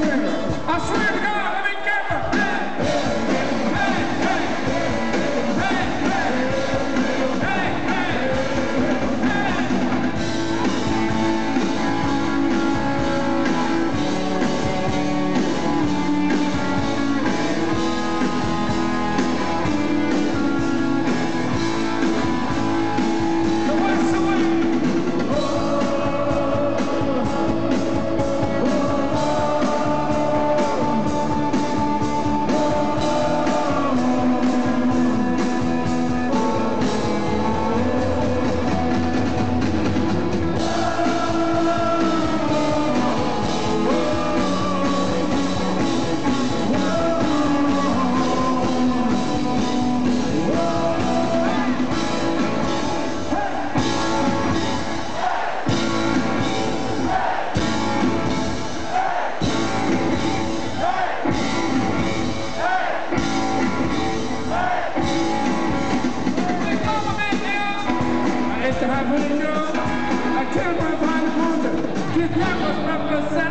swear. I swear to God. Carlos Marcos